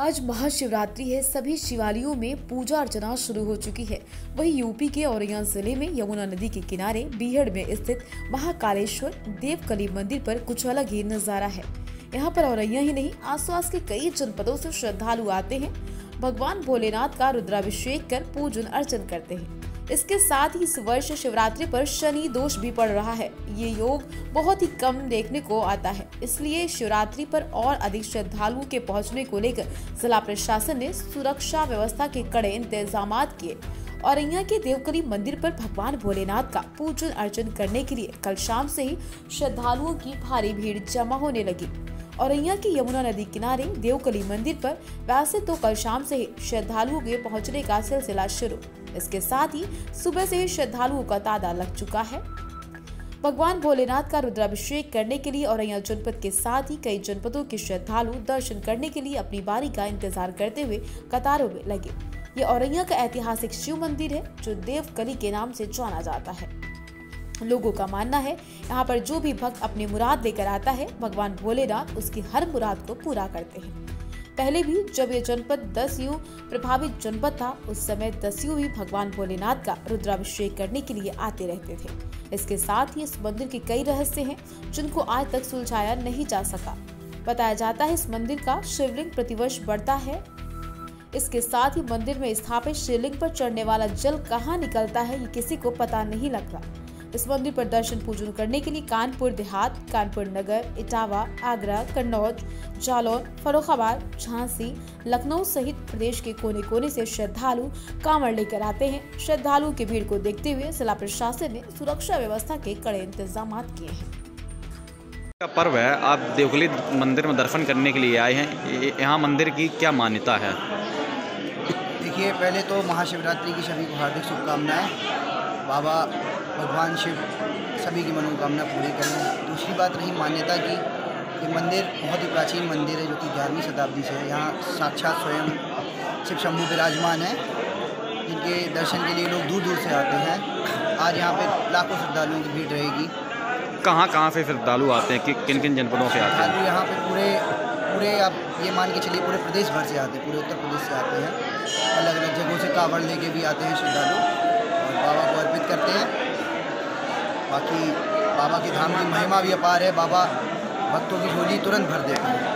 आज महाशिवरात्रि है, सभी शिवालयों में पूजा अर्चना शुरू हो चुकी है। वहीं यूपी के औरैया ज़िले में यमुना नदी के किनारे बीहड़ में स्थित महाकालेश्वर देवकली मंदिर पर कुछ अलग ही नज़ारा है। यहाँ पर औरैया ही नहीं, आसपास के कई जनपदों से श्रद्धालु आते हैं। भगवान भोलेनाथ का रुद्राभिषेक कर पूजन अर्चन करते हैं। इसके साथ ही इस वर्ष शिवरात्रि पर शनि दोष भी पड़ रहा है। ये योग बहुत ही कम देखने को आता है। इसलिए शिवरात्रि पर और अधिक श्रद्धालुओं के पहुँचने को लेकर जिला प्रशासन ने सुरक्षा व्यवस्था के कड़े इंतज़ाम किए। और यहाँ के देवकली मंदिर पर भगवान भोलेनाथ का पूजन अर्चन करने के लिए कल शाम से ही श्रद्धालुओं की भारी भीड़ जमा होने लगी। और यहाँ की यमुना नदी किनारे देवकली मंदिर पर वैसे तो कल शाम से ही श्रद्धालुओं के पहुँचने का सिलसिला शुरू। इसके साथ ही सुबह से ही श्रद्धालुओं का तादा लग चुका है। भगवान भोलेनाथ का रुद्राभिषेक करने के लिए औरैया जनपद के साथ ही कई जनपदों के श्रद्धालु दर्शन करने के लिए अपनी बारी का इंतज़ार करते हुए कतारों में लगे। ये औरैया का ऐतिहासिक शिव मंदिर है, जो देवकली के नाम से जाना जाता है। लोगों का मानना है। यहाँ पर जो भी भक्त अपनी मुराद लेकर आता है, भगवान भोलेनाथ उसकी हर मुराद को पूरा करते हैं। पहले भी जब यह जनपद दस्यु, प्रभावित जनपद था, उस समय दस्यु भी भगवान भोलेनाथ का रुद्राभिषेक करने के लिए आते रहते थे। इसके साथ ही इस मंदिर के कई रहस्य हैं, जिनको आज तक सुलझाया नहीं जा सका। बताया जाता है इस मंदिर का शिवलिंग प्रतिवर्ष बढ़ता है। इसके साथ ही मंदिर में स्थापित शिवलिंग पर चढ़ने वाला जल कहाँ निकलता है, ये किसी को पता नहीं लगता। इस मंदिर पर दर्शन पूजन करने के लिए कानपुर देहात कानपुर नगर इटावा आगरा कन्नौज जालौन फरोखाबाद झांसी लखनऊ सहित प्रदेश के कोने कोने से श्रद्धालु कांवड़ लेकर आते हैं। श्रद्धालुओं की भीड़ को देखते हुए जिला प्रशासन ने सुरक्षा व्यवस्था के कड़े इंतज़ाम किए हैं। का पर्व है। आप देवकली मंदिर में दर्शन करने के लिए आए हैं। यहाँ मंदिर की क्या मान्यता है? देखिए पहले तो महाशिवरात्रि की सभी को हार्दिक शुभकामनाएँ। बाबा भगवान शिव सभी की मनोकामना पूरी करें। दूसरी बात रही मान्यता की ये मंदिर बहुत ही प्राचीन मंदिर है जो कि ग्यारहवीं शताब्दी से है। यहाँ साक्षात स्वयं शिव शंभू विराजमान है। जिनके दर्शन के लिए लोग दूर दूर से आते हैं। आज यहाँ पे लाखों श्रद्धालुओं की भीड़ रहेगी। कहाँ कहाँ से श्रद्धालु आते हैं? कि किन किन जनपदों से आते हैं? यहाँ पे पूरे पूरे आप ये मान के चलिए पूरे प्रदेश भर से आते हैं पूरे उत्तर प्रदेश से आते हैं। अलग अलग जगहों से कांवड़ लेके भी आते हैं श्रद्धालु और बाबा को अर्पित करते हैं बाकी बाबा की धाम की महिमा भी अपार है। बाबा भक्तों की झोली तुरंत भर देते हैं।